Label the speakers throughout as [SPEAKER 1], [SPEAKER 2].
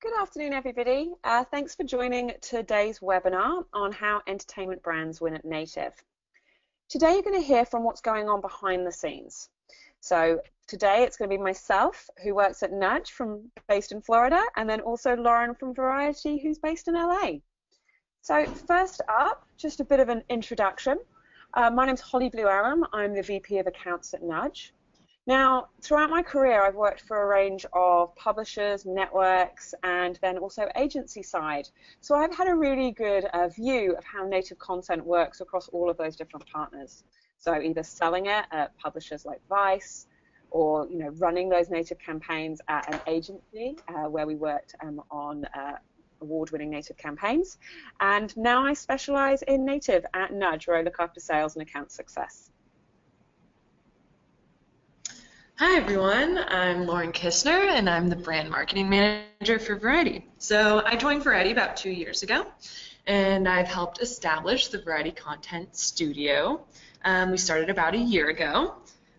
[SPEAKER 1] Good afternoon, everybody. Uh, thanks for joining today's webinar on how entertainment brands win at Native. Today you're going to hear from what's going on behind the scenes. So today it's going to be myself, who works at Nudge, from based in Florida, and then also Lauren from Variety, who's based in LA. So first up, just a bit of an introduction. Uh, my name's Holly Blue Aram. I'm the VP of Accounts at Nudge. Now, throughout my career, I've worked for a range of publishers, networks, and then also agency side. So I've had a really good uh, view of how native content works across all of those different partners. So either selling it at publishers like Vice, or you know running those native campaigns at an agency uh, where we worked um, on uh, award-winning native campaigns. And now I specialize in native at Nudge, where I look after sales and account success.
[SPEAKER 2] Hi everyone, I'm Lauren Kistner and I'm the brand marketing manager for Variety. So I joined Variety about two years ago and I've helped establish the Variety Content Studio. Um, we started about a year ago.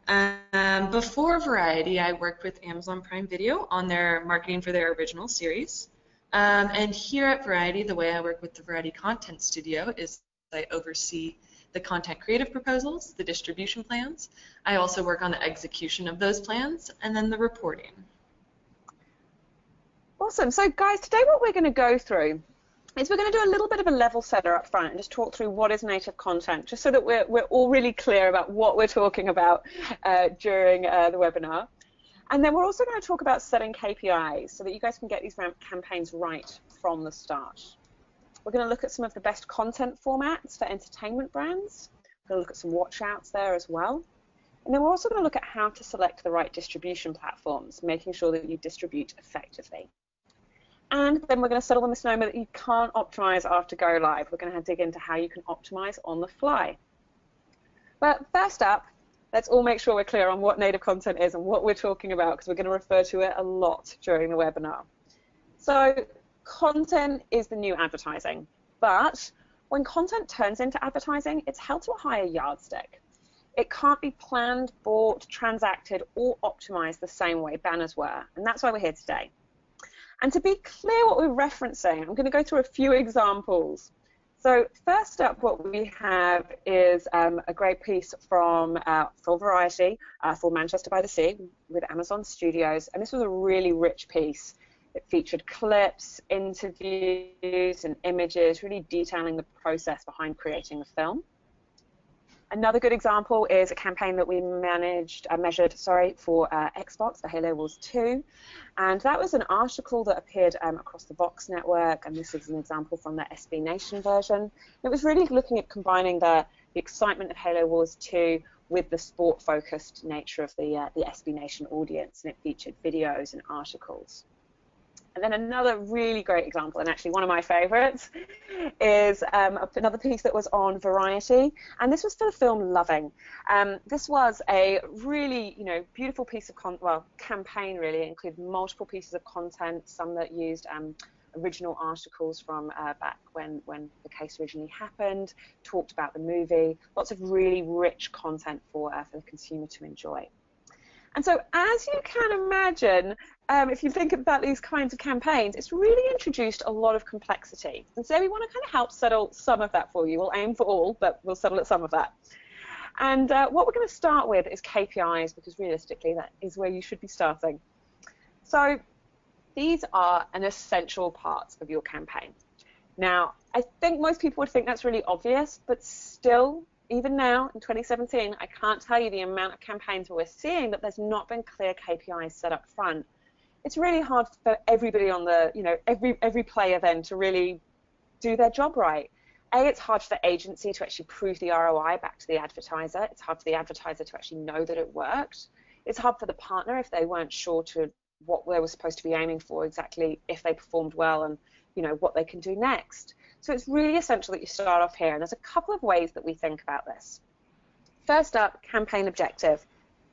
[SPEAKER 2] Um, before Variety, I worked with Amazon Prime Video on their marketing for their original series. Um, and here at Variety, the way I work with the Variety Content Studio is I oversee the content creative proposals, the distribution plans. I also work on the execution of those plans and then the reporting.
[SPEAKER 1] Awesome. So guys, today what we're going to go through is we're going to do a little bit of a level setter up front and just talk through what is native content, just so that we're, we're all really clear about what we're talking about uh, during uh, the webinar. And then we're also going to talk about setting KPIs so that you guys can get these campaigns right from the start. We're going to look at some of the best content formats for entertainment brands. We're going to look at some watchouts there as well. And then we're also going to look at how to select the right distribution platforms, making sure that you distribute effectively. And then we're going to settle the misnomer that you can't optimize after go live. We're going to dig into how you can optimize on the fly. But first up, let's all make sure we're clear on what native content is and what we're talking about because we're going to refer to it a lot during the webinar. So content is the new advertising, but when content turns into advertising, it's held to a higher yardstick. It can't be planned, bought, transacted, or optimized the same way banners were, and that's why we're here today. And to be clear what we're referencing, I'm going to go through a few examples. So first up, what we have is um, a great piece from uh, Full Variety uh, for Manchester by the Sea with Amazon Studios, and this was a really rich piece. It featured clips, interviews, and images, really detailing the process behind creating the film. Another good example is a campaign that we managed, uh, measured, sorry, for uh, Xbox, for Halo Wars 2, and that was an article that appeared um, across the Vox network, and this is an example from the SB Nation version. It was really looking at combining the, the excitement of Halo Wars 2 with the sport-focused nature of the uh, the SB Nation audience, and it featured videos and articles. And then another really great example, and actually one of my favorites, is um, another piece that was on Variety, and this was for the film Loving. Um, this was a really, you know, beautiful piece of con- well campaign. Really, it included multiple pieces of content, some that used um, original articles from uh, back when when the case originally happened, talked about the movie, lots of really rich content for uh, for the consumer to enjoy. And so, as you can imagine, um, if you think about these kinds of campaigns, it's really introduced a lot of complexity. And so, we want to kind of help settle some of that for you. We'll aim for all, but we'll settle at some of that. And uh, what we're going to start with is KPIs, because realistically, that is where you should be starting. So, these are an essential part of your campaign. Now, I think most people would think that's really obvious, but still, even now in 2017, I can't tell you the amount of campaigns we're seeing that there's not been clear KPIs set up front. It's really hard for everybody on the, you know, every every player then to really do their job right. A, it's hard for the agency to actually prove the ROI back to the advertiser. It's hard for the advertiser to actually know that it worked. It's hard for the partner if they weren't sure to what they were supposed to be aiming for exactly if they performed well and you know what they can do next. So it's really essential that you start off here, and there's a couple of ways that we think about this. First up, campaign objective.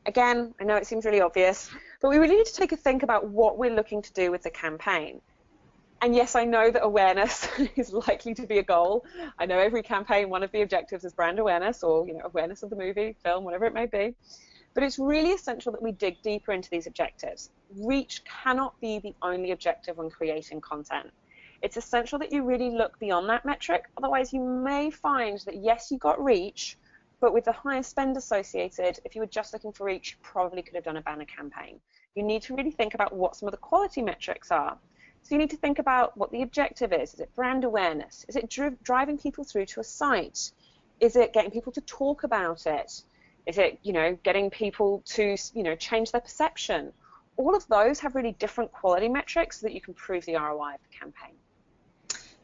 [SPEAKER 1] Again, I know it seems really obvious, but we really need to take a think about what we're looking to do with the campaign. And yes, I know that awareness is likely to be a goal. I know every campaign, one of the objectives is brand awareness or you know awareness of the movie, film, whatever it may be. But it's really essential that we dig deeper into these objectives. Reach cannot be the only objective when creating content. It's essential that you really look beyond that metric, otherwise you may find that yes, you got reach, but with the higher spend associated, if you were just looking for reach, you probably could have done a banner campaign. You need to really think about what some of the quality metrics are. So you need to think about what the objective is. Is it brand awareness? Is it dri driving people through to a site? Is it getting people to talk about it? Is it, you know, getting people to, you know, change their perception? All of those have really different quality metrics so that you can prove the ROI of the campaign.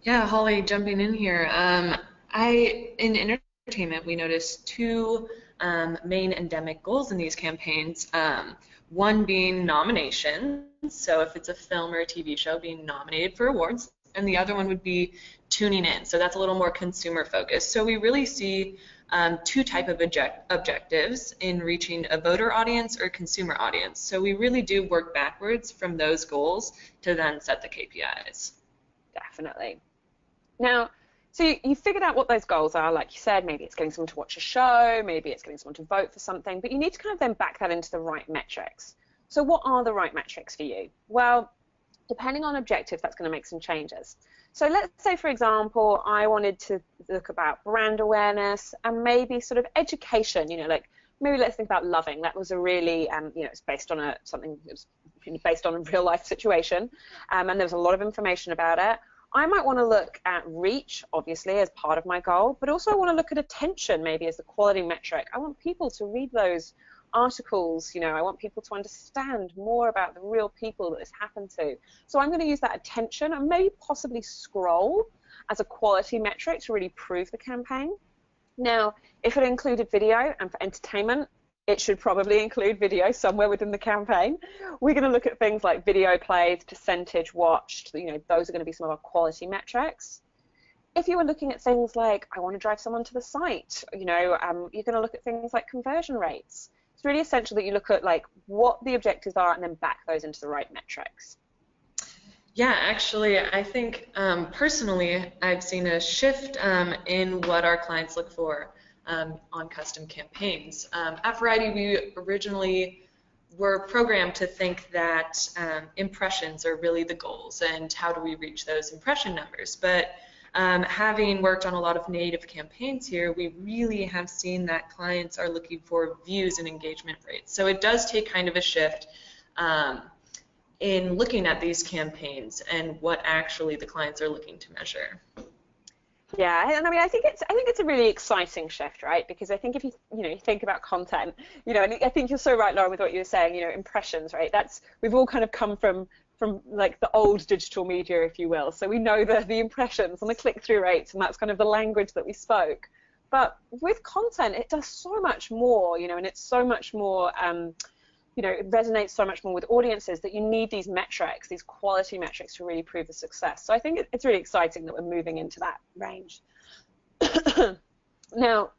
[SPEAKER 2] Yeah, Holly, jumping in here. Um, I in entertainment, we noticed two um, main endemic goals in these campaigns. Um, one being nominations, so if it's a film or a TV show, being nominated for awards, and the other one would be tuning in. So that's a little more consumer focused. So we really see um, two type of object objectives in reaching a voter audience or consumer audience. So we really do work backwards from those goals to then set the KPIs.
[SPEAKER 1] Definitely. Now, so you, you figured out what those goals are, like you said, maybe it's getting someone to watch a show, maybe it's getting someone to vote for something, but you need to kind of then back that into the right metrics. So what are the right metrics for you? Well, depending on objective, that's going to make some changes. So let's say, for example, I wanted to look about brand awareness and maybe sort of education, you know, like maybe let's think about loving. That was a really, um, you know, it's based on a something that was based on a real life situation, um, and there was a lot of information about it. I might want to look at reach, obviously, as part of my goal, but also I want to look at attention maybe as the quality metric. I want people to read those articles, you know, I want people to understand more about the real people that this happened to. So I'm going to use that attention and maybe possibly scroll as a quality metric to really prove the campaign. Now, if it included video and for entertainment, it should probably include video somewhere within the campaign. We're going to look at things like video plays, percentage watched, you know, those are going to be some of our quality metrics. If you were looking at things like, I want to drive someone to the site, you know, um, you're going to look at things like conversion rates. It's really essential that you look at like what the objectives are and then back those into the right metrics.
[SPEAKER 2] Yeah, actually, I think um, personally, I've seen a shift um, in what our clients look for um, on custom campaigns. Um, at Variety, we originally were programmed to think that um, impressions are really the goals and how do we reach those impression numbers. But um, having worked on a lot of native campaigns here, we really have seen that clients are looking for views and engagement rates. So it does take kind of a shift um, in looking at these campaigns and what actually the clients are looking to measure.
[SPEAKER 1] Yeah, and I mean, I think it's I think it's a really exciting shift, right? Because I think if you you know you think about content, you know, and I think you're so right, Lauren, with what you were saying. You know, impressions, right? That's we've all kind of come from from like the old digital media, if you will. So we know the the impressions and the click-through rates, and that's kind of the language that we spoke. But with content, it does so much more, you know, and it's so much more. Um, you know, it resonates so much more with audiences that you need these metrics, these quality metrics to really prove the success. So I think it's really exciting that we're moving into that range. now,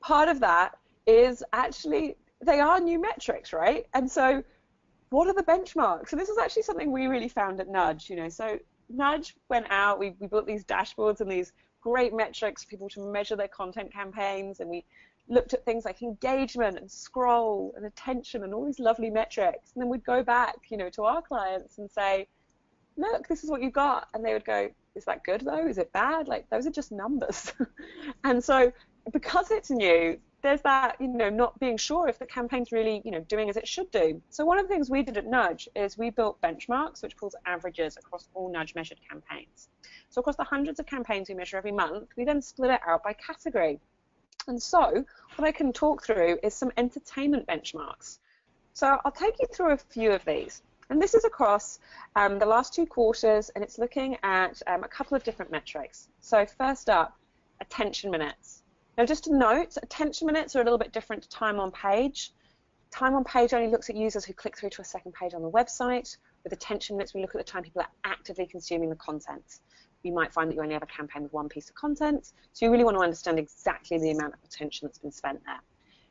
[SPEAKER 1] part of that is actually they are new metrics, right? And so what are the benchmarks? So this is actually something we really found at Nudge, you know. So Nudge went out, we, we built these dashboards and these great metrics for people to measure their content campaigns and we looked at things like engagement and scroll and attention and all these lovely metrics. And then we'd go back, you know, to our clients and say, look, this is what you got. And they would go, is that good though? Is it bad? Like those are just numbers. and so because it's new, there's that, you know, not being sure if the campaign's really, you know, doing as it should do. So one of the things we did at Nudge is we built benchmarks, which pulls averages across all Nudge measured campaigns. So across the hundreds of campaigns we measure every month, we then split it out by category. And so what I can talk through is some entertainment benchmarks. So I'll take you through a few of these. And this is across um, the last two quarters, and it's looking at um, a couple of different metrics. So first up, attention minutes. Now just to note, attention minutes are a little bit different to time on page. Time on page only looks at users who click through to a second page on the website. With attention minutes, we look at the time people are actively consuming the content you might find that you only have a campaign with one piece of content. So you really want to understand exactly the amount of attention that's been spent there.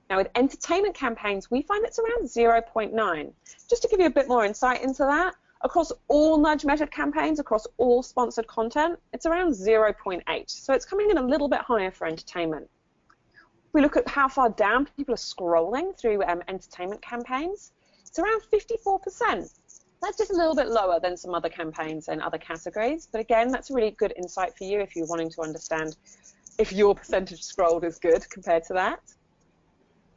[SPEAKER 1] Now with entertainment campaigns, we find it's around 0.9. Just to give you a bit more insight into that, across all nudge measured campaigns, across all sponsored content, it's around 0.8. So it's coming in a little bit higher for entertainment. we look at how far down people are scrolling through um, entertainment campaigns, it's around 54%. That's just a little bit lower than some other campaigns and other categories. But again, that's a really good insight for you if you're wanting to understand if your percentage scrolled is good compared to that.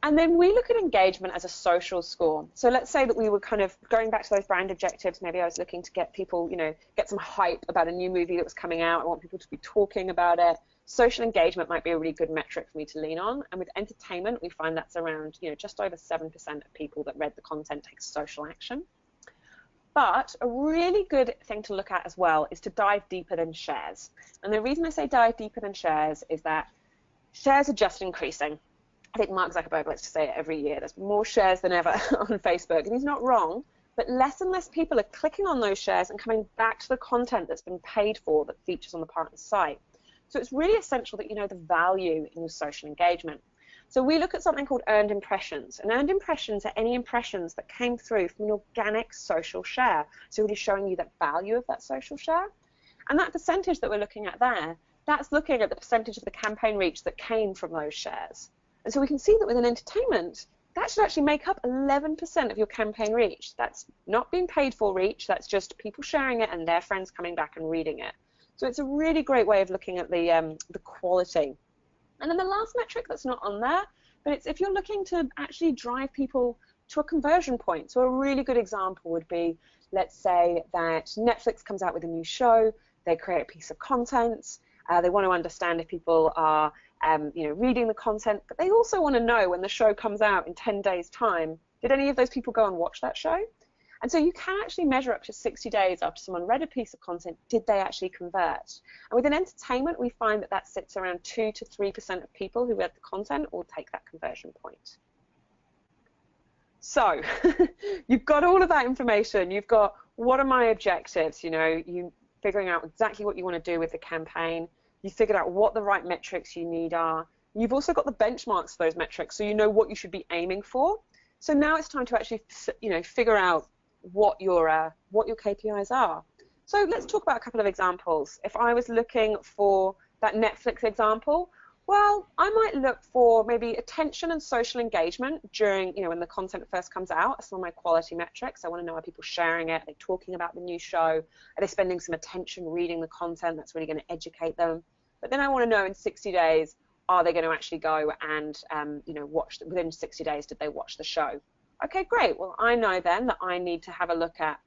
[SPEAKER 1] And then we look at engagement as a social score. So let's say that we were kind of going back to those brand objectives. Maybe I was looking to get people, you know, get some hype about a new movie that was coming out. I want people to be talking about it. Social engagement might be a really good metric for me to lean on. And with entertainment, we find that's around, you know, just over 7% of people that read the content take social action. But a really good thing to look at as well is to dive deeper than shares. And the reason I say dive deeper than shares is that shares are just increasing. I think Mark Zuckerberg likes to say it every year. There's more shares than ever on Facebook, and he's not wrong. But less and less people are clicking on those shares and coming back to the content that's been paid for that features on the partner site. So it's really essential that you know the value in your social engagement. So we look at something called earned impressions. And earned impressions are any impressions that came through from an organic social share. So really showing you the value of that social share. And that percentage that we're looking at there, that's looking at the percentage of the campaign reach that came from those shares. And so we can see that within entertainment, that should actually make up 11% of your campaign reach. That's not being paid for reach, that's just people sharing it and their friends coming back and reading it. So it's a really great way of looking at the, um, the quality and then the last metric that's not on there, but it's if you're looking to actually drive people to a conversion point. So a really good example would be, let's say that Netflix comes out with a new show, they create a piece of content, uh, they want to understand if people are um, you know, reading the content, but they also want to know when the show comes out in 10 days' time, did any of those people go and watch that show? And so you can actually measure up to 60 days after someone read a piece of content, did they actually convert? And within entertainment, we find that that sits around 2 to 3% of people who read the content will take that conversion point. So you've got all of that information. You've got what are my objectives? You know, you figuring out exactly what you want to do with the campaign. You figured out what the right metrics you need are. You've also got the benchmarks for those metrics, so you know what you should be aiming for. So now it's time to actually, you know, figure out what your uh, what your KPIs are. So let's talk about a couple of examples. If I was looking for that Netflix example, well, I might look for maybe attention and social engagement during, you know, when the content first comes out. Some of my quality metrics. I want to know are people sharing it? Are they talking about the new show? Are they spending some attention reading the content that's really going to educate them? But then I want to know in 60 days, are they going to actually go and, um, you know, watch within 60 days? Did they watch the show? Okay, great. Well, I know then that I need to have a look at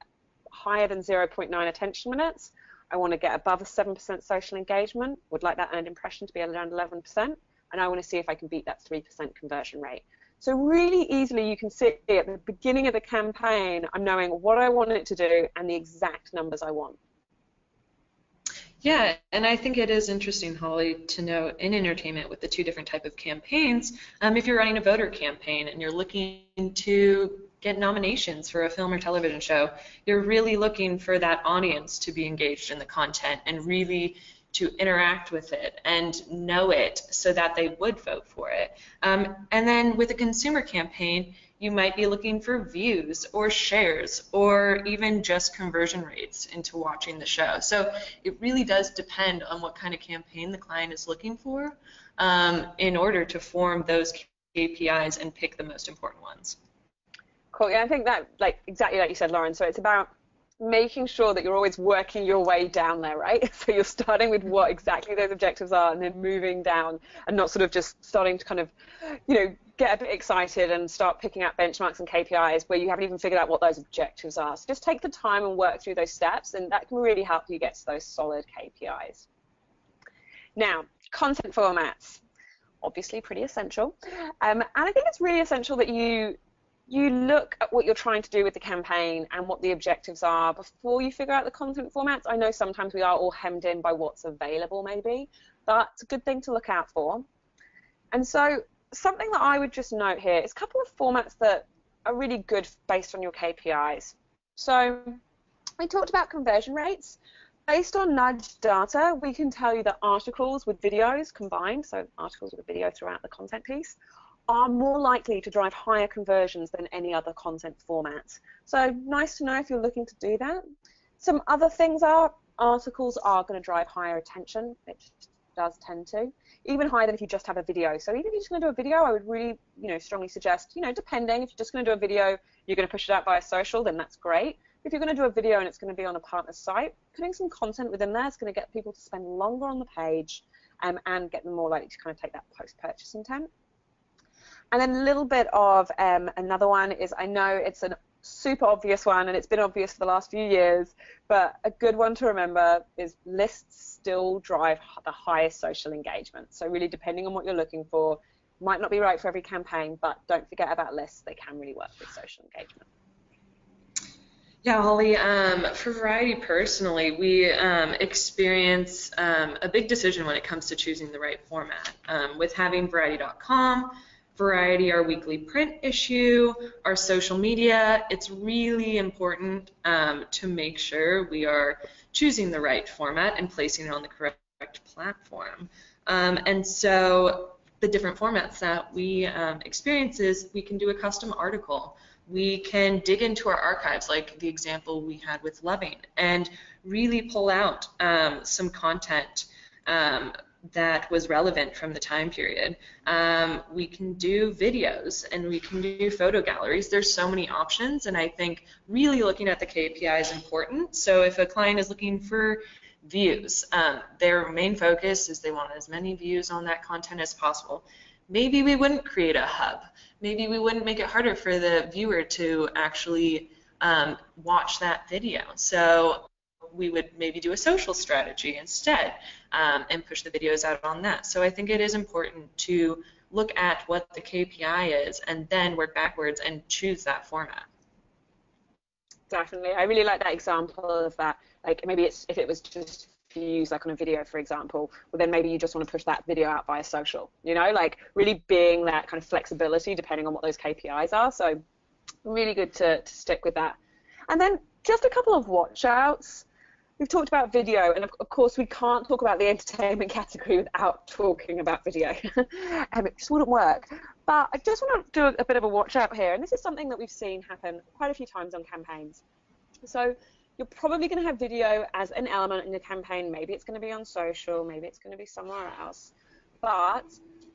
[SPEAKER 1] higher than 0.9 attention minutes. I want to get above a 7% social engagement. Would like that earned impression to be around 11%. And I want to see if I can beat that 3% conversion rate. So really easily you can see at the beginning of the campaign, I'm knowing what I want it to do and the exact numbers I want.
[SPEAKER 2] Yeah, and I think it is interesting, Holly, to know in entertainment with the two different type of campaigns. Um, if you're running a voter campaign and you're looking to get nominations for a film or television show, you're really looking for that audience to be engaged in the content and really to interact with it and know it so that they would vote for it. Um, and then with a consumer campaign, you might be looking for views or shares or even just conversion rates into watching the show. So it really does depend on what kind of campaign the client is looking for um, in order to form those KPIs and pick the most important ones.
[SPEAKER 1] Cool. Yeah, I think that, like exactly like you said, Lauren. So it's about making sure that you're always working your way down there, right? So you're starting with what exactly those objectives are and then moving down and not sort of just starting to kind of, you know, get a bit excited and start picking out benchmarks and KPIs where you haven't even figured out what those objectives are. So just take the time and work through those steps and that can really help you get to those solid KPIs. Now, content formats obviously pretty essential. Um, and I think it's really essential that you you look at what you're trying to do with the campaign and what the objectives are before you figure out the content formats. I know sometimes we are all hemmed in by what's available, maybe, but it's a good thing to look out for. And so, something that I would just note here is a couple of formats that are really good based on your KPIs. So, we talked about conversion rates. Based on nudge data, we can tell you that articles with videos combined, so articles with a video throughout the content piece, are more likely to drive higher conversions than any other content format. So nice to know if you're looking to do that. Some other things are articles are going to drive higher attention. It does tend to. Even higher than if you just have a video. So even if you're just going to do a video, I would really, you know, strongly suggest, you know, depending, if you're just going to do a video, you're going to push it out via social, then that's great. If you're going to do a video and it's going to be on a partner site, putting some content within there is going to get people to spend longer on the page um, and get them more likely to kind of take that post-purchase intent. And then a little bit of um, another one is I know it's a super obvious one and it's been obvious for the last few years, but a good one to remember is lists still drive the highest social engagement. So really depending on what you're looking for, might not be right for every campaign, but don't forget about lists. They can really work with social engagement.
[SPEAKER 2] Yeah, Holly, um, for Variety personally, we um, experience um, a big decision when it comes to choosing the right format. Um, with having Variety.com, Variety, our weekly print issue, our social media, it's really important um, to make sure we are choosing the right format and placing it on the correct platform. Um, and so the different formats that we um, experience is we can do a custom article. We can dig into our archives, like the example we had with Loving, and really pull out um, some content um, that was relevant from the time period. Um, we can do videos and we can do photo galleries. There's so many options, and I think really looking at the KPI is important. So if a client is looking for views, um, their main focus is they want as many views on that content as possible. Maybe we wouldn't create a hub. Maybe we wouldn't make it harder for the viewer to actually um, watch that video. So we would maybe do a social strategy instead um, and push the videos out on that. So I think it is important to look at what the KPI is and then work backwards and choose that format.
[SPEAKER 1] Definitely. I really like that example of that. Like maybe it's if it was just views like on a video for example well then maybe you just want to push that video out via social you know like really being that kind of flexibility depending on what those KPIs are so really good to, to stick with that and then just a couple of watch outs we've talked about video, and of, of, course we can't talk about the entertainment category without talking about video. um, it just wouldn't work. But I just want to do a bit of a watch out here, and this is something that we've seen happen quite a few times on campaigns. So you're probably going to have video as an element in your campaign. Maybe it's going to be on social, maybe it's going to be somewhere else. But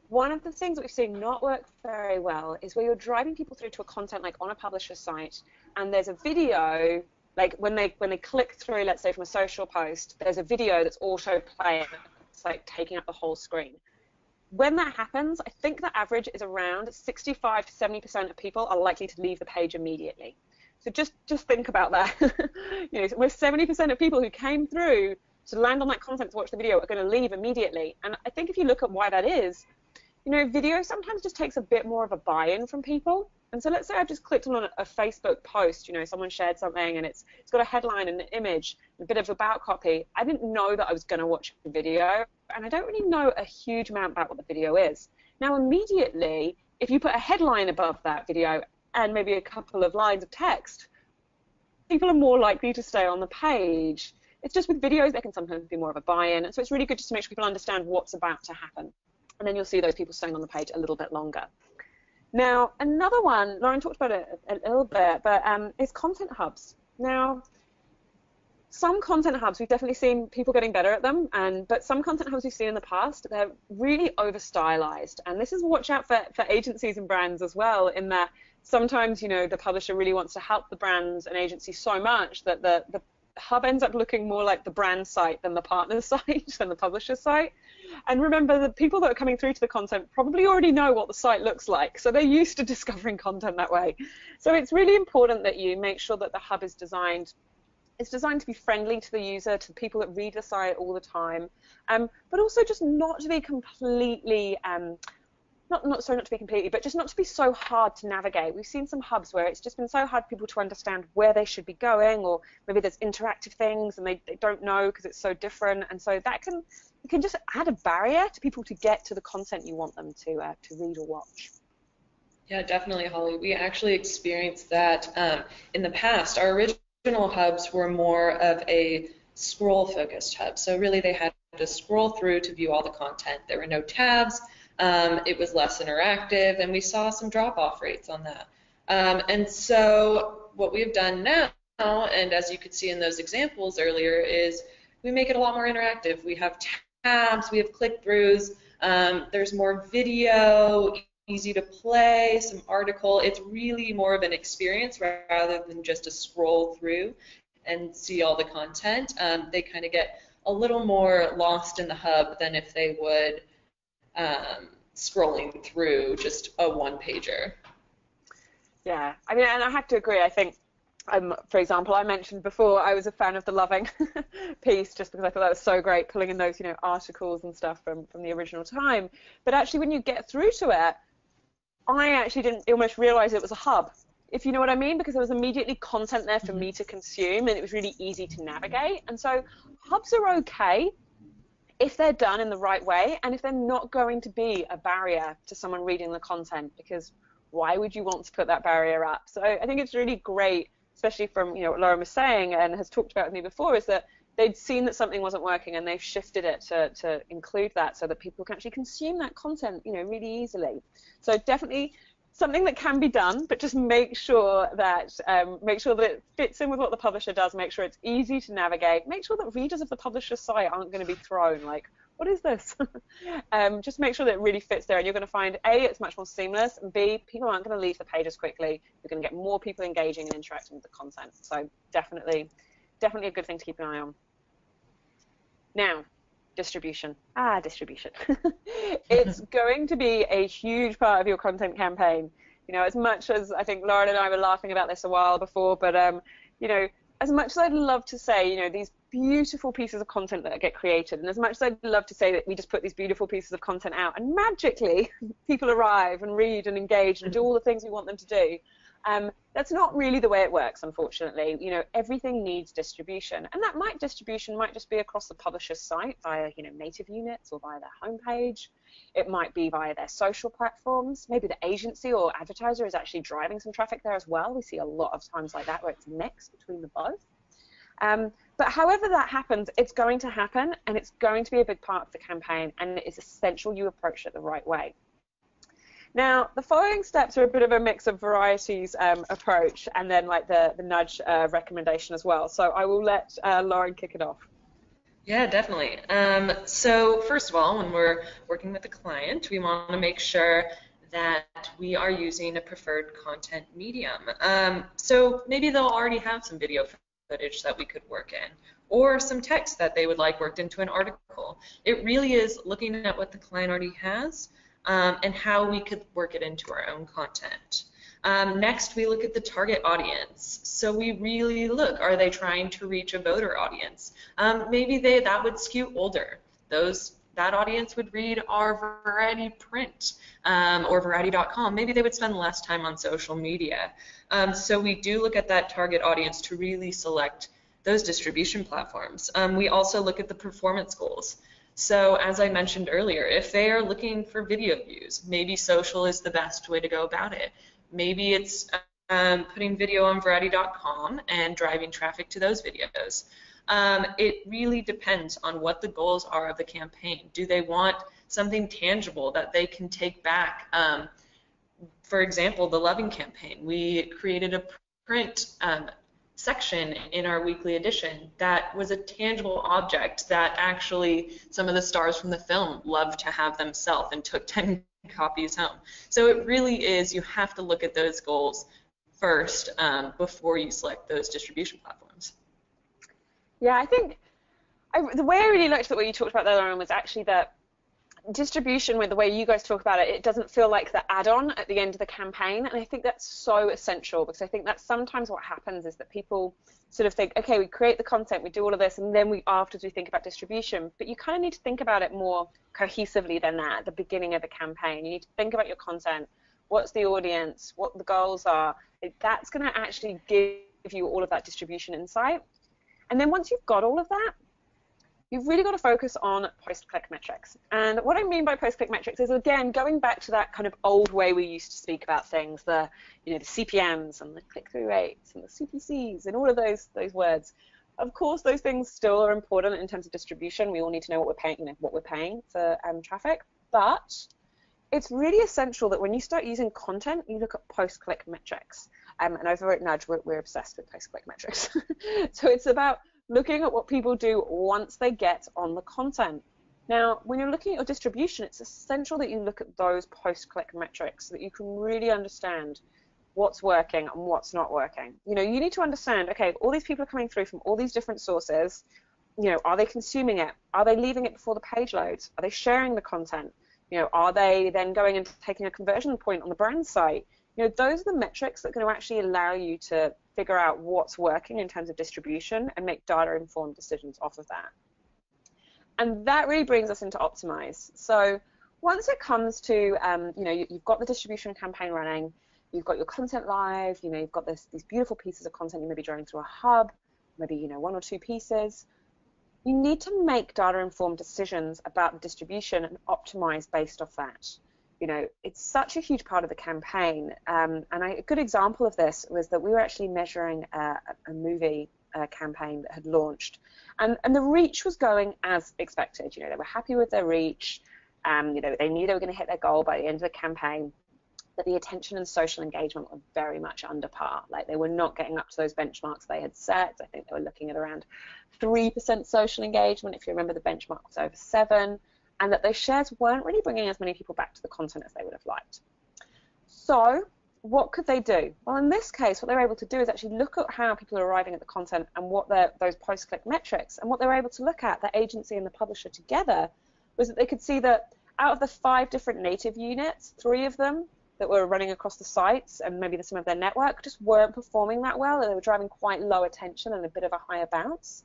[SPEAKER 1] one of the things that we've seen not work very well is where you're driving people through to a content like on a publisher site, and there's a video like when they when they click through, let's say from a social post, there's a video that's auto playing. It's like taking up the whole screen. When that happens, I think the average is around 65 to 70% of people are likely to leave the page immediately. So just just think about that. you know, with 70% of people who came through to land on that content to watch the video are going to leave immediately. And I think if you look at why that is, you know, video sometimes just takes a bit more of a buy-in from people. And so let's say I've just clicked on a, Facebook post, you know, someone shared something and it's it's got a headline and an image, a bit of about copy. I didn't know that I was going to watch a video, and I don't really know a huge amount about what the video is. Now, immediately, if you put a headline above that video and maybe a couple of lines of text, people are more likely to stay on the page. It's just with videos, there can sometimes be more of a buy-in, and so it's really good just to make sure people understand what's about to happen. And then you'll see those people staying on the page a little bit longer. Now, another one, Lauren talked about it a, little bit, but um, is content hubs. Now, some content hubs we've definitely seen people getting better at them, and but some content hubs we've seen in the past they're really over stylized, and this is watch out for, for agencies and brands as well. In that sometimes you know the publisher really wants to help the brands and agencies so much that the the hub ends up looking more like the brand site than the partner site than the publisher site. And remember, the people that are coming through to the content probably already know what the site looks like, so they're used to discovering content that way. So it's really important that you make sure that the hub is designed. It's designed to be friendly to the user, to the people that read the site all the time, um, but also just not to be completely um, not, not sorry not to be completely, but just not to be so hard to navigate. We've seen some hubs where it's just been so hard for people to understand where they should be going, or maybe there's interactive things and they, they don't know because it's so different, and so that can can just add a barrier to people to get to the content you want them to uh, to read or watch.
[SPEAKER 2] Yeah, definitely, Holly. We actually experienced that um, in the past. Our original hubs were more of a scroll-focused hub, so really they had to scroll through to view all the content. There were no tabs. Um, it was less interactive, and we saw some drop-off rates on that. Um, and so what we've done now, and as you could see in those examples earlier, is we make it a lot more interactive. We have tabs, we have click-throughs, um, there's more video, easy to play, some article. It's really more of an experience rather than just a scroll through and see all the content. Um, they kind of get a little more lost in the hub than if they would um, scrolling through just a one pager.
[SPEAKER 1] Yeah, I mean, and I have to agree. I think, um, for example, I mentioned before I was a fan of the loving piece just because I thought that was so great, pulling in those, you know, articles and stuff from from the original time. But actually, when you get through to it, I actually didn't almost realize it was a hub. If you know what I mean, because there was immediately content there for me to consume, and it was really easy to navigate. And so, hubs are okay if they're done in the right way, and if they're not going to be a barrier to someone reading the content, because why would you want to put that barrier up? So I think it's really great, especially from you know what Lauren was saying and has talked about with me before, is that they'd seen that something wasn't working and they've shifted it to, to include that so that people can actually consume that content, you know, really easily. So definitely something that can be done, but just make sure that um, make sure that it fits in with what the publisher does. Make sure it's easy to navigate. Make sure that readers of the publisher's site aren't going to be thrown like, what is this? um, just make sure that it really fits there, and you're going to find a it's much more seamless, and b people aren't going to leave the page as quickly. You're going to get more people engaging and interacting with the content. So definitely, definitely a good thing to keep an eye on. Now, distribution. Ah, distribution. it's going to be a huge part of your content campaign. You know, as much as I think Lauren and I were laughing about this a while before, but um, you know, as much as I'd love to say, you know, these beautiful pieces of content that get created, and as much as I'd love to say that we just put these beautiful pieces of content out and magically people arrive and read and engage and do all the things we want them to do, um, that's not really the way it works, unfortunately. You know, everything needs distribution, and that might distribution might just be across the publisher's site via you know native units or via their homepage. It might be via their social platforms. Maybe the agency or advertiser is actually driving some traffic there as well. We see a lot of times like that where it's mixed between the both. Um, but however that happens, it's going to happen, and it's going to be a big part of the campaign, and it is essential you approach it the right way. Now, the following steps are a bit of a mix of varieties um, approach and then like the, the nudge uh, recommendation as well. So I will let uh, Lauren kick it off.
[SPEAKER 2] Yeah, definitely. Um, so first of all, when we're working with a client, we want to make sure that we are using a preferred content medium. Um, so maybe they'll already have some video footage that we could work in or some text that they would like worked into an article. It really is looking at what the client already has um, and how we could work it into our own content. Um, next, we look at the target audience. So we really look, are they trying to reach a voter audience? Um, maybe they that would skew older. Those that audience would read our Variety print um, or Variety.com. Maybe they would spend less time on social media. Um, so we do look at that target audience to really select those distribution platforms. Um, we also look at the performance goals. So as I mentioned earlier, if they are looking for video views, maybe social is the best way to go about it. Maybe it's um, putting video on Variety.com and driving traffic to those videos. Um, it really depends on what the goals are of the campaign. Do they want something tangible that they can take back? Um, for example, the Loving campaign, we created a print um, section in our weekly edition that was a tangible object that actually some of the stars from the film loved to have themselves and took 10 copies home. So it really is, you have to look at those goals first um, before you select those distribution platforms.
[SPEAKER 1] Yeah, I think I, the way I really liked what you talked about there, Lauren, was actually that distribution with the way you guys talk about it, it doesn't feel like the add-on at the end of the campaign, and I think that's so essential because I think that sometimes what happens is that people sort of think, okay, we create the content, we do all of this, and then we afterwards we think about distribution. But you kind of need to think about it more cohesively than that at the beginning of the campaign. You need to think about your content, what's the audience, what the goals are. That's going to actually give you all of that distribution insight. And then once you've got all of that, you've really got to focus on post-click metrics. And what I mean by post-click metrics is, again, going back to that kind of old way we used to speak about things, the, you know, the CPMs and the click-through rates and the CPCs and all of those, those words. Of course, those things still are important in terms of distribution. We all need to know what we're paying, you know, what we're paying for um, traffic. But it's really essential that when you start using content, you look at post-click metrics. Um, and over at Nudge, we're, we're obsessed with post-click metrics. so it's about looking at what people do once they get on the content. Now, when you're looking at your distribution, it's essential that you look at those post-click metrics so that you can really understand what's working and what's not working. You know, you need to understand, okay, all these people are coming through from all these different sources. You know, are they consuming it? Are they leaving it before the page loads? Are they sharing the content? You know, are they then going and taking a conversion point on the brand site? You know, those are the metrics that are going to actually allow you to figure out what's working in terms of distribution and make data-informed decisions off of that. And that really brings us into Optimize. So once it comes to, um, you know, you, have got the distribution campaign running, you've got your content live, you know, you've got this, these beautiful pieces of content you may be drawing through a hub, maybe, you know, one or two pieces. You need to make data-informed decisions about the distribution and optimize based off that. You know, it's such a huge part of the campaign. Um, and I, a good example of this was that we were actually measuring a, a movie uh, campaign that had launched, and, and the reach was going as expected. You know, they were happy with their reach. Um, you know, they knew they were going to hit their goal by the end of the campaign but the attention and social engagement were very much under par. Like they were not getting up to those benchmarks they had set. I think they were looking at around 3% social engagement. If you remember, the benchmark was over 7 and that those shares weren't really bringing as many people back to the content as they would have liked. So what could they do? Well, in this case, what they were able to do is actually look at how people are arriving at the content and what those post-click metrics, and what they were able to look at, the agency and the publisher together, was that they could see that out of the five different native units, three of them that were running across the sites and maybe some of their network just weren't performing that well. They were driving quite low attention and a bit of a higher bounce.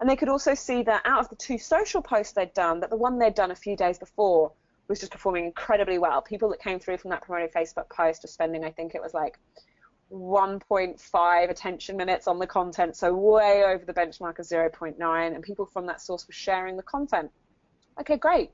[SPEAKER 1] And they could also see that out of the two social posts they'd done, that the one they'd done a few days before was just performing incredibly well. People that came through from that promoted Facebook post were spending, I think it was like 1.5 attention minutes on the content, so way over the benchmark of 0.9, and people from that source were sharing the content. Okay, great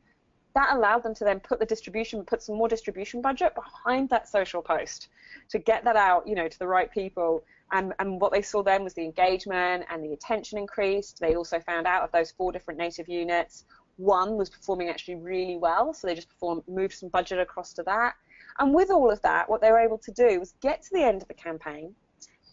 [SPEAKER 1] that allowed them to then put the distribution, put some more distribution budget behind that social post to get that out, you know, to the right people. And, and what they saw then was the engagement and the attention increased. They also found out of those four different native units, one was performing actually really well, so they just performed, moved some budget across to that. And with all of that, what they were able to do was get to the end of the campaign,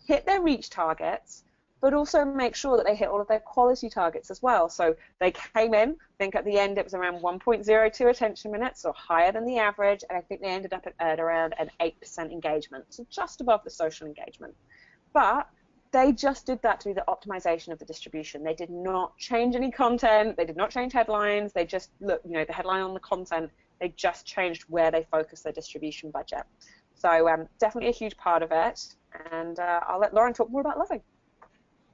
[SPEAKER 1] hit their reach targets, but also make sure that they hit all of their quality targets as well. So they came in, I think at the end it was around 1.02 attention minutes, or higher than the average, and I think they ended up at, at around an 8% engagement, so just above the social engagement. But they just did that through the optimization of the distribution. They did not change any content. They did not change headlines. They just look, you know, the headline on the content. They just changed where they focus their distribution budget. So um, definitely a huge part of it. And uh, I'll let Lauren talk more about Loving.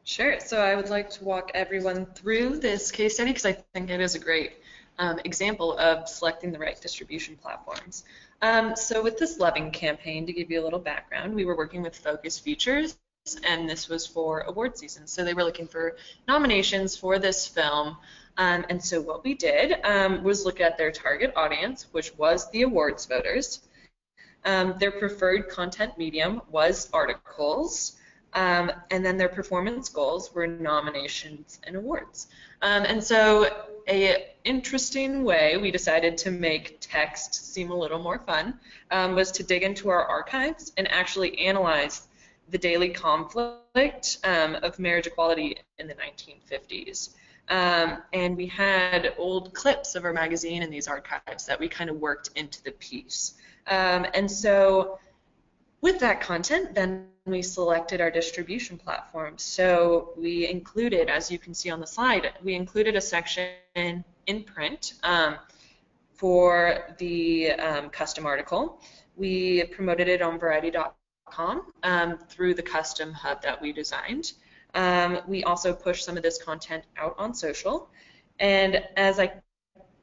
[SPEAKER 2] Sure. So I would like to walk everyone through this case study because I think it is a great um, example of selecting the right distribution platforms. Um, so with this Loving campaign, to give you a little background, we were working with Focus Features, and this was for award season. So they were looking for nominations for this film. Um, and so what we did um, was look at their target audience, which was the awards voters. Um, their preferred content medium was articles. Um, and then their performance goals were nominations and awards. Um, and so a interesting way we decided to make text seem a little more fun um, was to dig into our archives and actually analyze the daily conflict um, of marriage equality in the 1950s. Um, and we had old clips of our magazine in these archives that we kind of worked into the piece. Um, and so with that content, then we selected our distribution platform. So we included, as you can see on the slide, we included a section in print um, for the um, custom article. We promoted it on Variety.com um, through the custom hub that we designed. Um, we also pushed some of this content out on social. And as I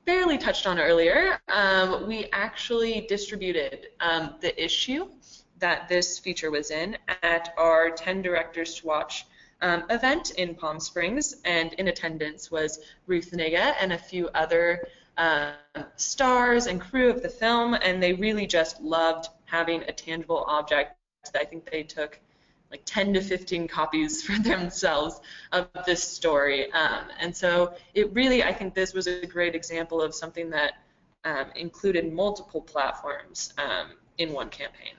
[SPEAKER 2] barely touched on earlier, um, we actually distributed um, the issue that this feature was in at our 10 Directors to Watch um, event in Palm Springs, and in attendance was Ruth Negga and a few other um, stars and crew of the film, and they really just loved having a tangible object. I think they took like 10 to 15 copies for themselves of this story. Um, and so it really, I think this was a great example of something that um, included multiple platforms um, in one campaign.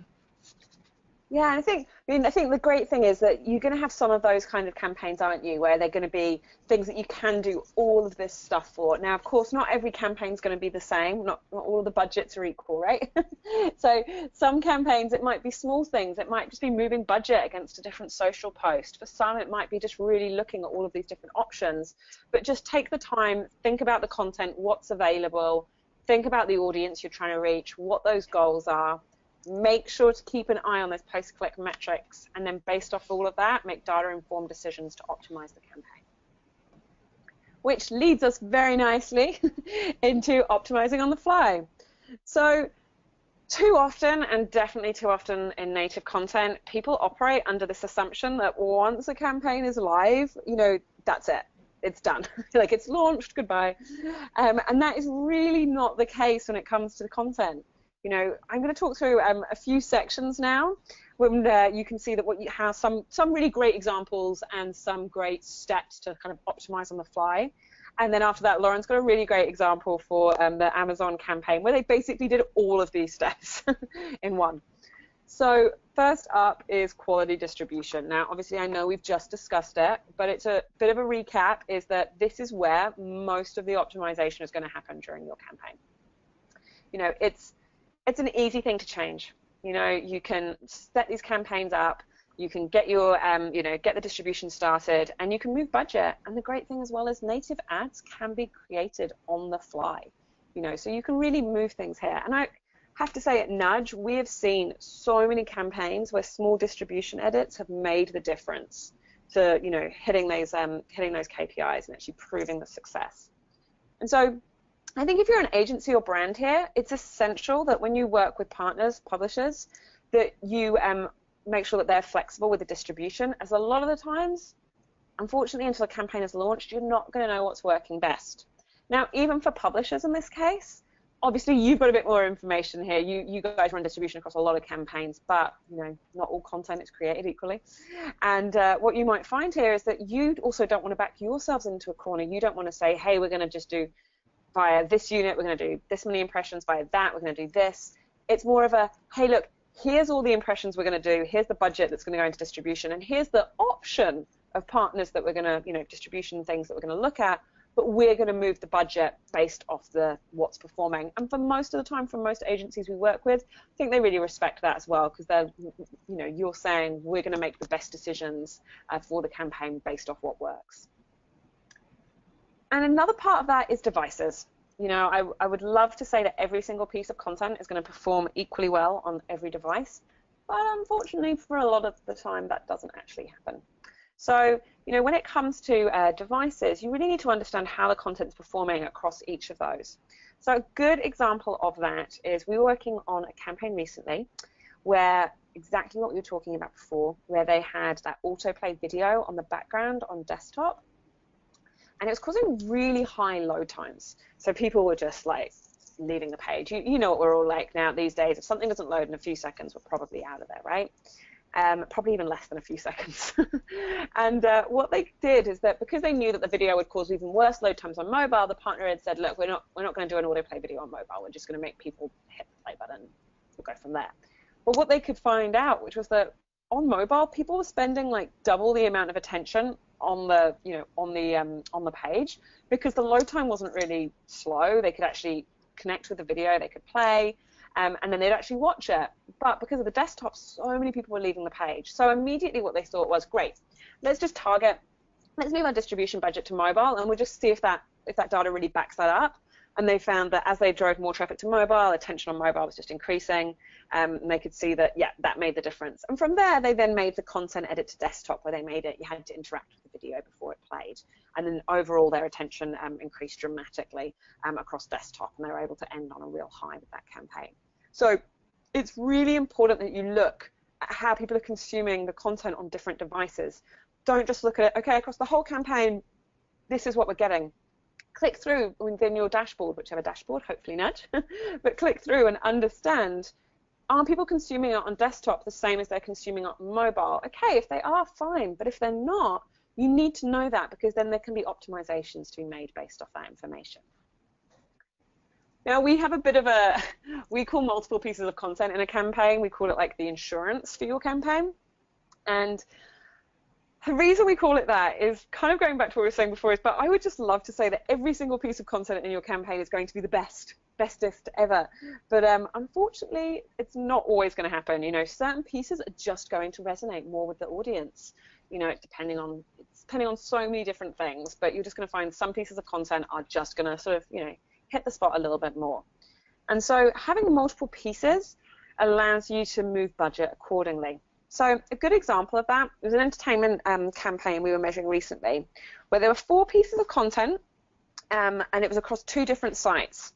[SPEAKER 1] Yeah, I think I mean I think the great thing is that you're going to have some of those kind of campaigns, aren't you, where they're going to be things that you can do all of this stuff for. Now, of course, not every campaign is going to be the same. Not, not all the budgets are equal, right? so some campaigns it might be small things. It might just be moving budget against a different social post. For some, it might be just really looking at all of these different options. But just take the time, think about the content, what's available, think about the audience you're trying to reach, what those goals are make sure to keep an eye on those post-click metrics, and then based off all of that, make data-informed decisions to optimize the campaign. Which leads us very nicely into optimizing on the fly. So too often, and definitely too often in native content, people operate under this assumption that once a campaign is live, you know, that's it. It's done. like it's launched, goodbye. Um, and that is really not the case when it comes to the content you know, I'm going to talk through um, a few sections now when uh, you can see that what you have some some really great examples and some great steps to kind of optimize on the fly. And then after that, Lauren's got a really great example for um, the Amazon campaign where they basically did all of these steps in one. So first up is quality distribution. Now, obviously, I know we've just discussed it, but it's a bit of a recap. Is that this is where most of the optimization is going to happen during your campaign. You know, it's it's an easy thing to change. You know, you can set these campaigns up, you can get your, um, you know, get the distribution started, and you can move budget. And the great thing as well is native ads can be created on the fly. You know, so you can really move things here. And I have to say at Nudge, we have seen so many campaigns where small distribution edits have made the difference to, you know, hitting those um, hitting those KPIs and actually proving the success. And so I think if you're an agency or brand here, it's essential that when you work with partners, publishers, that you um, make sure that they're flexible with the distribution, as a lot of the times, unfortunately, until a campaign is launched, you're not going to know what's working best. Now, even for publishers in this case, obviously you've got a bit more information here. You you guys run distribution across a lot of campaigns, but you know not all content is created equally. And uh, what you might find here is that you also don't want to back yourselves into a corner. You don't want to say, hey, we're going to just do via this unit, we're going to do this many impressions, via that, we're going to do this. It's more of a, hey, look, here's all the impressions we're going to do, here's the budget that's going to go into distribution, and here's the option of partners that we're going to, you know, distribution things that we're going to look at, but we're going to move the budget based off the what's performing. And for most of the time, from most agencies we work with, I think they really respect that as well because they're, you know, you're saying we're going to make the best decisions uh, for the campaign based off what works. And another part of that is devices. You know, I, I would love to say that every single piece of content is going to perform equally well on every device, but unfortunately, for a lot of the time, that doesn't actually happen. So, you know, when it comes to uh, devices, you really need to understand how the content's performing across each of those. So a good example of that is we were working on a campaign recently where exactly what we were talking about before, where they had that autoplay video on the background on desktop, and it was causing really high load times. So people were just like leaving the page. You, you know what we're all like now these days. If something doesn't load in a few seconds, we're probably out of there, right? Um, probably even less than a few seconds. and uh, what they did is that because they knew that the video would cause even worse load times on mobile, the partner had said, look, we're not we're not going to do an autoplay video on mobile. We're just going to make people hit the play button. We'll go from there. But what they could find out, which was that on mobile, people were spending like double the amount of attention on the you know on the um, on the page because the load time wasn't really slow. They could actually connect with the video, they could play, um, and then they'd actually watch it. But because of the desktop, so many people were leaving the page. So immediately what they thought was, great, let's just target, let's move our distribution budget to mobile, and we'll just see if that if that data really backs that up and they found that as they drove more traffic to mobile, attention on mobile was just increasing, um, and they could see that, yeah, that made the difference. And from there, they then made the content edit to desktop where they made it, you had to interact with the video before it played. And then overall, their attention um, increased dramatically um, across desktop, and they were able to end on a real high with that campaign. So it's really important that you look at how people are consuming the content on different devices. Don't just look at it, okay, across the whole campaign, this is what we're getting click through within your dashboard, whichever dashboard, hopefully Nudge, but click through and understand are people consuming it on desktop the same as they're consuming it on mobile? Okay, if they are, fine. But if they're not, you need to know that because then there can be optimizations to be made based off that information. Now we have a bit of a, we call multiple pieces of content in a campaign. We call it like the insurance for your campaign. And the reason we call it that is kind of going back to what we were saying before is, but I would just love to say that every single piece of content in your campaign is going to be the best, bestest ever. But um, unfortunately, it's not always going to happen. You know, certain pieces are just going to resonate more with the audience. You know, depending on it's depending on so many different things. But you're just going to find some pieces of content are just going to sort of, you know, hit the spot a little bit more. And so having multiple pieces allows you to move budget accordingly. So a good example of that was an entertainment um, campaign we were measuring recently, where there were four pieces of content, um, and it was across two different sites.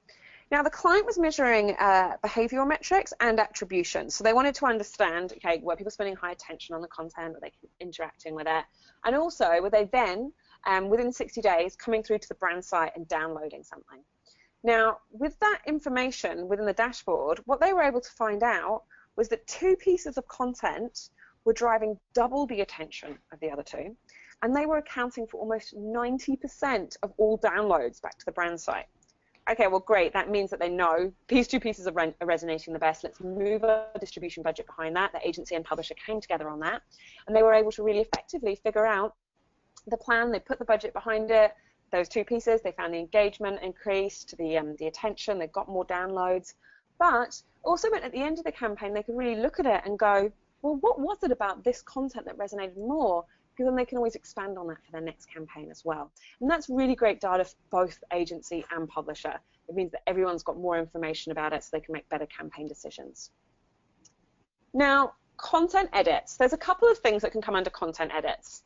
[SPEAKER 1] Now the client was measuring uh, behavioral metrics and attribution, so they wanted to understand, okay, were people spending high attention on the content, were they interacting with it, and also were they then, um, within 60 days, coming through to the brand site and downloading something. Now, with that information within the dashboard, what they were able to find out was that two pieces of content were driving double the attention of the other two, and they were accounting for almost 90% of all downloads back to the brand site. Okay, well, great. That means that they know these two pieces are, re- are resonating the best. Let's move a distribution budget behind that. The agency and publisher came together on that, and they were able to really effectively figure out the plan. They put the budget behind it. Those two pieces, they found the engagement increased, the um, the attention. They got more downloads, but also at the end of the campaign they could really look at it and go, well, what was it about this content that resonated more? Because then they can always expand on that for their next campaign as well. And that's really great data for both agency and publisher. It means that everyone's got more information about it so they can make better campaign decisions. Now, content edits. There's a couple of things that can come under content edits.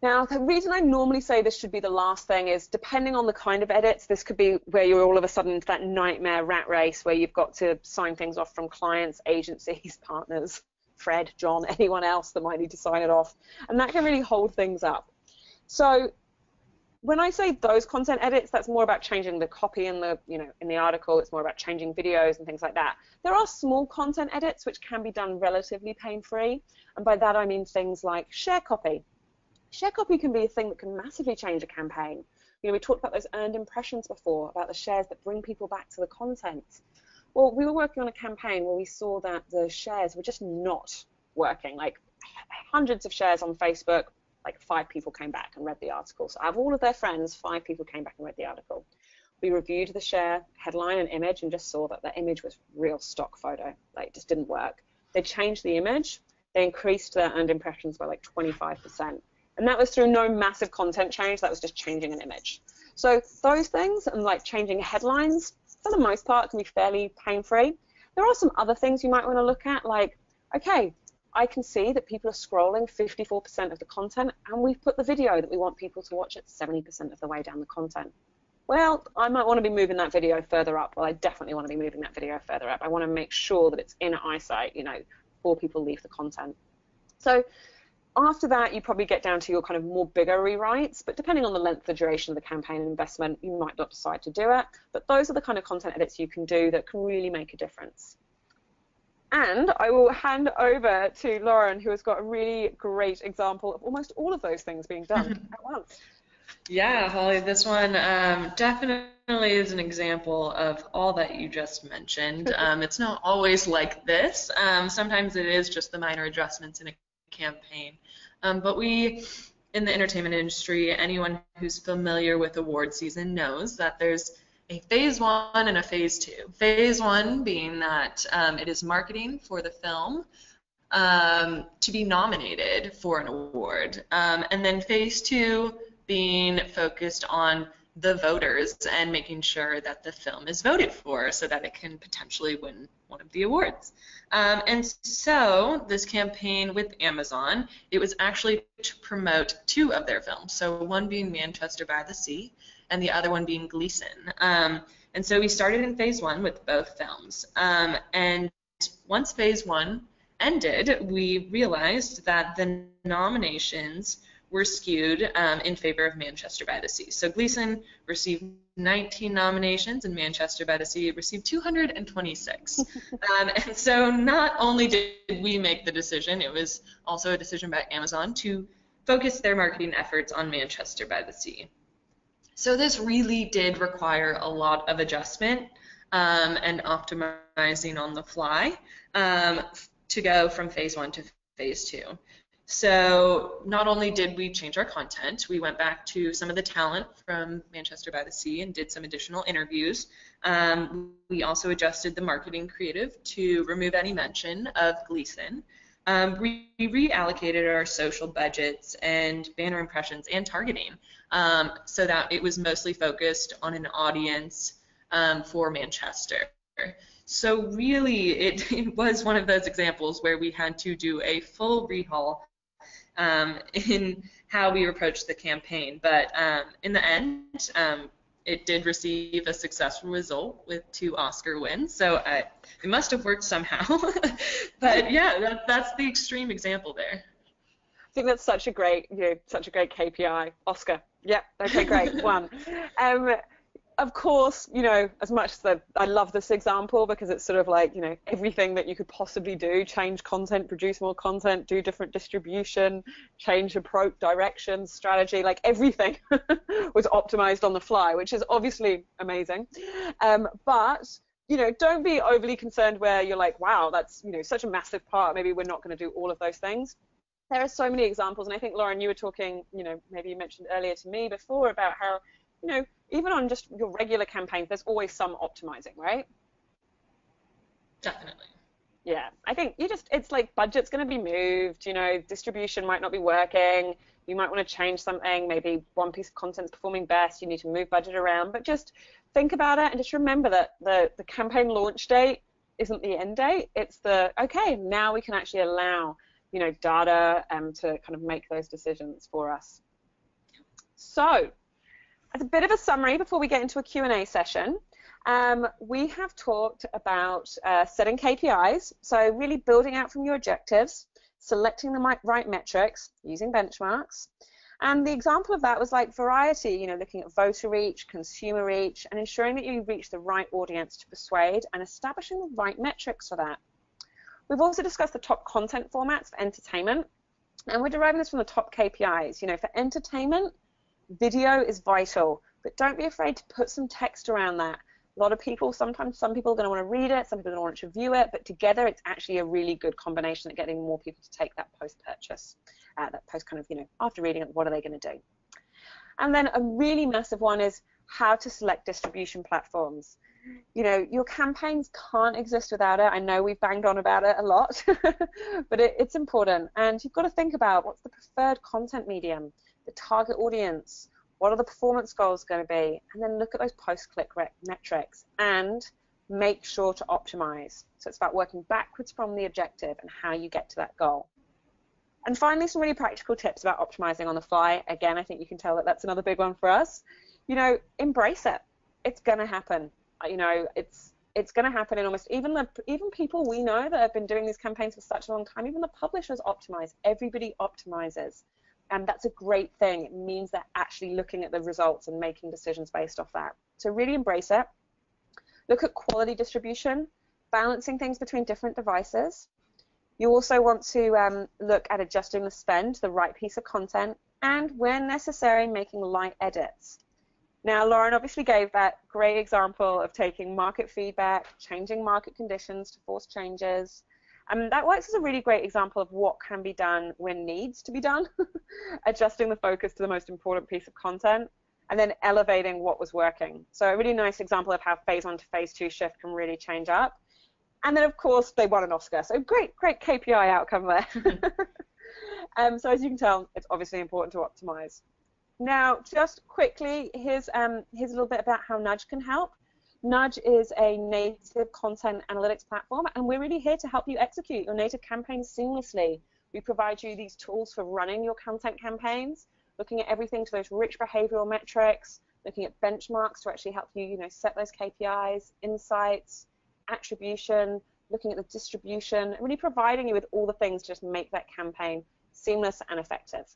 [SPEAKER 1] Now, the reason I normally say this should be the last thing is depending on the kind of edits, this could be where you're all of a sudden into that nightmare rat race where you've got to sign things off from clients, agencies, partners, Fred, John, anyone else that might need to sign it off. And that can really hold things up. So when I say those content edits, that's more about changing the copy in the, you know, in the article. It's more about changing videos and things like that. There are small content edits which can be done relatively pain-free. And by that I mean things like share copy Share copy can be a thing that can massively change a campaign. You know, we talked about those earned impressions before, about the shares that bring people back to the content. Well, we were working on a campaign where we saw that the shares were just not working. Like hundreds of shares on Facebook, like five people came back and read the article. So out of all of their friends, five people came back and read the article. We reviewed the share headline and image and just saw that the image was real stock photo. Like it just didn't work. They changed the image. They increased their earned impressions by like 25%. And that was through no massive content change, that was just changing an image. So those things and like changing headlines, for the most part, can be fairly pain-free. There are some other things you might want to look at, like, okay, I can see that people are scrolling 54% of the content, and we've put the video that we want people to watch at 70% of the way down the content. Well, I might want to be moving that video further up. Well, I definitely want to be moving that video further up. I want to make sure that it's in eyesight, you know, before people leave the content. So after that, you probably get down to your kind of more bigger rewrites, but depending on the length, the duration of the campaign and investment, you might not decide to do it. But those are the kind of content edits you can do that can really make a difference. And I will hand over to Lauren, who has got a really great example of almost all of those things being done at once.
[SPEAKER 2] Yeah, Holly, this one um, definitely is an example of all that you just mentioned. Um, it's not always like this. Um, sometimes it is just the minor adjustments in a campaign. Um, but we, in the entertainment industry, anyone who's familiar with award season knows that there's a phase one and a phase two. Phase one being that um, it is marketing for the film um, to be nominated for an award. Um, and then phase two being focused on the voters and making sure that the film is voted for so that it can potentially win one of the awards. Um, and so this campaign with Amazon, it was actually to promote two of their films. So one being Manchester by the Sea and the other one being Gleason. Um, and so we started in phase one with both films. Um, and once phase one ended, we realized that the nominations were skewed um, in favor of Manchester by the Sea. So Gleason received 19 nominations, and Manchester by the Sea received 226. um, and so not only did we make the decision, it was also a decision by Amazon to focus their marketing efforts on Manchester by the Sea. So this really did require a lot of adjustment um, and optimizing on the fly um, to go from phase one to phase two. So not only did we change our content, we went back to some of the talent from Manchester by the Sea and did some additional interviews. Um, we also adjusted the marketing creative to remove any mention of Gleason. Um, we reallocated our social budgets and banner impressions and targeting um, so that it was mostly focused on an audience um, for Manchester. So really, it, it, was one of those examples where we had to do a full rehaul um, in how we approached the campaign. But um, in the end, um, it did receive a successful result with two Oscar wins. So uh, it must have worked somehow. but yeah, that, that's the extreme example there.
[SPEAKER 1] I think that's such a great, you know, such a great KPI. Oscar. Yep. Okay, great. One. Of course, you know, as much as the, I love this example because it's sort of like, you know, everything that you could possibly do, change content, produce more content, do different distribution, change approach, direction, strategy, like everything was optimized on the fly, which is obviously amazing. Um, but, you know, don't be overly concerned where you're like, wow, that's, you know, such a massive part. Maybe we're not going to do all of those things. There are so many examples, and I think, Lauren, you were talking, you know, maybe you mentioned earlier to me before about how, you know, even on just your regular campaigns, there's always some optimizing, right?
[SPEAKER 2] Definitely.
[SPEAKER 1] Yeah, I think you just, it's like budget's going to be moved, you know, distribution might not be working, you might want to change something, maybe one piece of content's performing best, you need to move budget around, but just think about it and just remember that the, the campaign launch date isn't the end date, it's the, okay, now we can actually allow, you know, data um, to kind of make those decisions for us. So, as a bit of a summary before we get into a Q&A session, um, we have talked about uh, setting KPIs, so really building out from your objectives, selecting the right metrics, using benchmarks, and the example of that was like variety, you know, looking at voter reach, consumer reach, and ensuring that you reach the right audience to persuade and establishing the right metrics for that. We've also discussed the top content formats for entertainment, and we're deriving this from the top KPIs. You know, for entertainment, video is vital, but don't be afraid to put some text around that. A lot of people, sometimes some people are going to want to read it, some people are going to want to view it, but together it's actually a really good combination at getting more people to take that post-purchase, uh, that post kind of, you know, after reading it, what are they going to do? And then a really massive one is how to select distribution platforms. You know, your campaigns can't exist without it. I know we've banged on about it a lot, but it, it's important. And you've got to think about what's the preferred content medium the target audience, what are the performance goals going to be, and then look at those post-click metrics and make sure to optimize. So it's about working backwards from the objective and how you get to that goal. And finally, some really practical tips about optimizing on the fly. Again, I think you can tell that that's another big one for us. You know, embrace it. It's going to happen. Uh, you know, it's it's going to happen in almost even the even people we know that have been doing these campaigns for such a long time. Even the publishers optimize. Everybody optimizes and that's a great thing. It means they're actually looking at the results and making decisions based off that. So really embrace it. Look at quality distribution, balancing things between different devices. You also want to um, look at adjusting the spend to the right piece of content and, when necessary, making light edits. Now, Lauren obviously gave that great example of taking market feedback, changing market conditions to force changes, and that works as a really great example of what can be done when needs to be done, adjusting the focus to the most important piece of content, and then elevating what was working. So a really nice example of how phase one to phase two shift can really change up. And then, of course, they won an Oscar. So great, great KPI outcome there. um, so as you can tell, it's obviously important to optimize. Now, just quickly, here's, um, here's a little bit about how Nudge can help. Nudge is a native content analytics platform, and we're really here to help you execute your native campaigns seamlessly. We provide you these tools for running your content campaigns, looking at everything to those rich behavioral metrics, looking at benchmarks to actually help you, you know, set those KPIs, insights, attribution, looking at the distribution, really providing you with all the things to just make that campaign seamless and effective.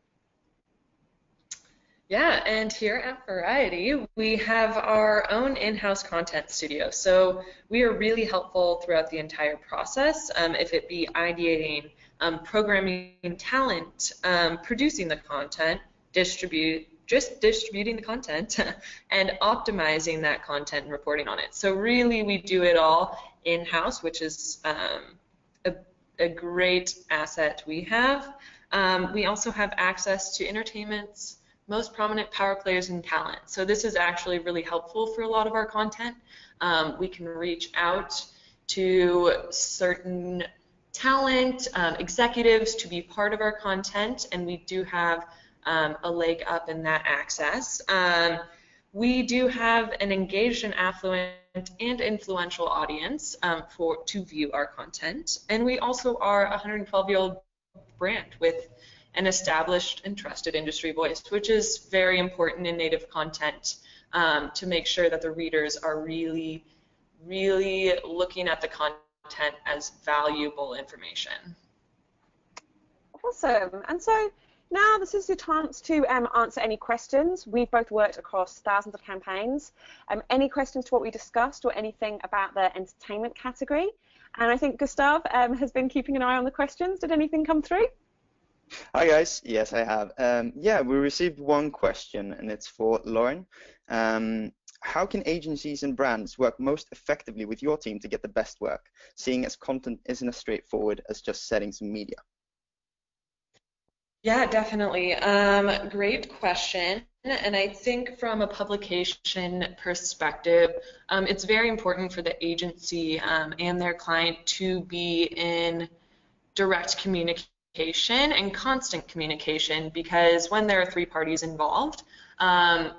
[SPEAKER 2] Yeah, and here at Variety, we have our own in-house content studio. So we are really helpful throughout the entire process, um, if it be ideating, um, programming talent, um, producing the content, distribute just distributing the content and optimizing that content and reporting on it. So really, we do it all in-house, which is um, a, a, great asset we have. Um, we also have access to entertainment's most prominent power players and talent. So this is actually really helpful for a lot of our content. Um, we can reach out to certain talent, um, executives to be part of our content, and we do have um, a leg up in that access. Um, we do have an engaged and affluent and influential audience um, for to view our content, and we also are a 112-year-old brand with an established and trusted industry voice, which is very important in native content um, to make sure that the readers are really, really looking at the content as valuable information.
[SPEAKER 1] Awesome. And so now this is your chance to um, answer any questions. We've both worked across thousands of campaigns. Um, any questions to what we discussed or anything about the entertainment category? And I think Gustav um, has been keeping an eye on the questions. Did anything come through?
[SPEAKER 3] Hi guys, yes I have. Um, yeah, we received one question and it's for Lauren. Um, how can agencies and brands work most effectively with your team to get the best work, seeing as content isn't as straightforward as just setting some media?
[SPEAKER 2] Yeah, definitely. Um, great question. And I think from a publication perspective, um, it's very important for the agency um, and their client to be in direct communication communication and constant communication because when there are three parties involved, um,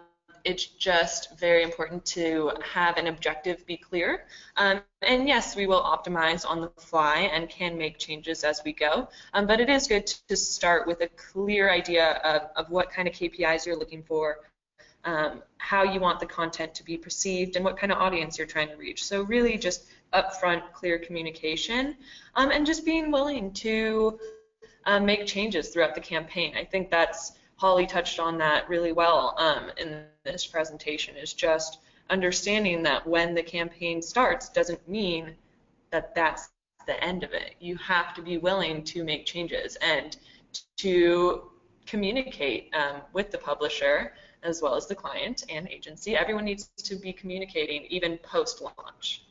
[SPEAKER 2] it's just very important to have an objective be clear. Um, and yes, we will optimize on the fly and can make changes as we go. Um, but it is good to start with a clear idea of, of what kind of KPIs you're looking for, um, how you want the content to be perceived, and what kind of audience you're trying to reach. So really just upfront, clear communication, um, and just being willing to um, make changes throughout the campaign. I think that's Holly touched on that really well um, in this presentation. Is just understanding that when the campaign starts doesn't mean that that's the end of it. You have to be willing to make changes and to communicate um, with the publisher as well as the client and agency. Everyone needs to be communicating even post launch.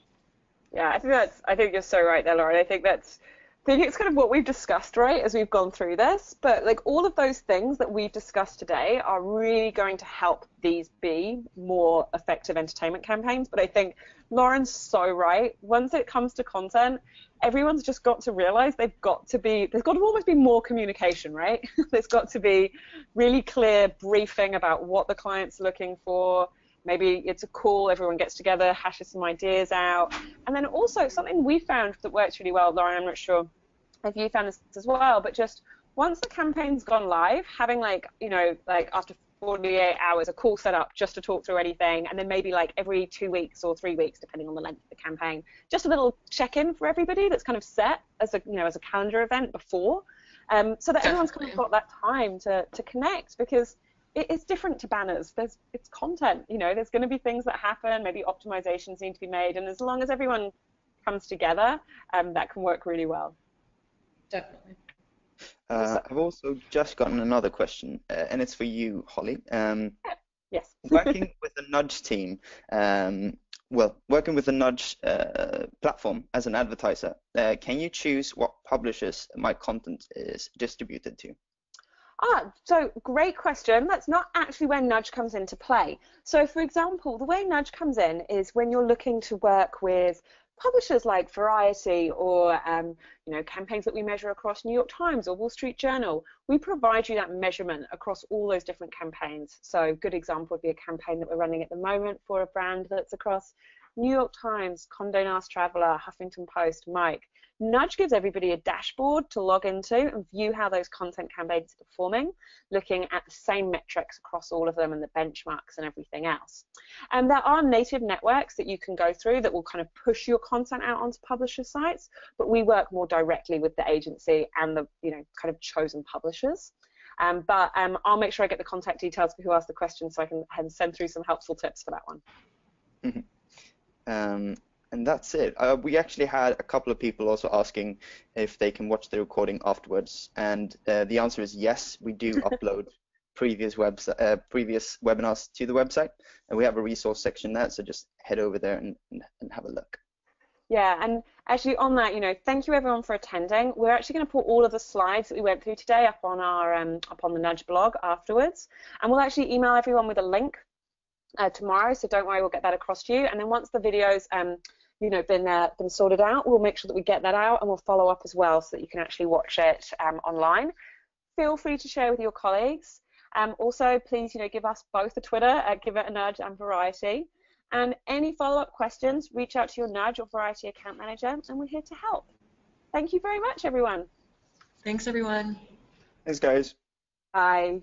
[SPEAKER 1] Yeah, I think that's. I think you're so right there, Lauren. I think that's think it's kind of what we've discussed, right, as we've gone through this. But like all of those things that we've discussed today are really going to help these be more effective entertainment campaigns. But I think Lauren's so right. Once it comes to content, everyone's just got to realize they've got to be, there's got to almost be more communication, right? there's got to be really clear briefing about what the client's looking for Maybe it's a call, everyone gets together, hashes some ideas out. And then also something we found that works really well, Lauren, I'm not sure if you found this as well, but just once the campaign's gone live, having like, you know, like after 48 hours, a call set up just to talk through anything, and then maybe like every two weeks or three weeks, depending on the length of the campaign, just a little check-in for everybody that's kind of set as a, you know, as a calendar event before, um, so that everyone's kind of got that time to, to connect because it's different to banners. There's it's content. You know, there's going to be things that happen. Maybe optimizations need to be made, and as long as everyone comes together, um, that can work really well.
[SPEAKER 2] Definitely.
[SPEAKER 3] Uh, I've also just gotten another question, uh, and it's for you, Holly. Um,
[SPEAKER 1] yes.
[SPEAKER 3] working with the Nudge team, um, well, working with the Nudge uh, platform as an advertiser, uh, can you choose what publishers my content is distributed to?
[SPEAKER 1] Ah, so great question. That's not actually where Nudge comes into play. So, for example, the way Nudge comes in is when you're looking to work with publishers like Variety or um, you know campaigns that we measure across New York Times or Wall Street Journal. We provide you that measurement across all those different campaigns. So, a good example would be a campaign that we're running at the moment for a brand that's across New York Times, Condé Nast Traveler, Huffington Post, Mic. Nudge gives everybody a dashboard to log into and view how those content campaigns are performing, looking at the same metrics across all of them and the benchmarks and everything else. And there are native networks that you can go through that will kind of push your content out onto publisher sites, but we work more directly with the agency and the you know kind of chosen publishers. Um, but um, I'll make sure I get the contact details for who asked the question so I can send through some helpful tips for that one.
[SPEAKER 3] Mm -hmm. um, and that's it. Uh, we actually had a couple of people also asking if they can watch the recording afterwards, and uh, the answer is yes. We do upload previous webs uh, previous webinars to the website, and we have a resource section there. So just head over there and, and, and have a look.
[SPEAKER 1] Yeah, and actually on that, you know, thank you everyone for attending. We're actually going to put all of the slides that we went through today up on our um, up on the Nudge blog afterwards, and we'll actually email everyone with a link uh, tomorrow. So don't worry, we'll get that across to you. And then once the videos, um, you know, been uh, been sorted out, we'll make sure that we get that out, and we'll follow up as well so that you can actually watch it um, online. Feel free to share with your colleagues. Um, also, please, you know, give us both a Twitter at Give It a Nudge and Variety. And any follow-up questions, reach out to your Nudge or Variety account manager, and we're here to help. Thank you very much, everyone.
[SPEAKER 2] Thanks, everyone.
[SPEAKER 3] Thanks, guys.
[SPEAKER 1] Bye.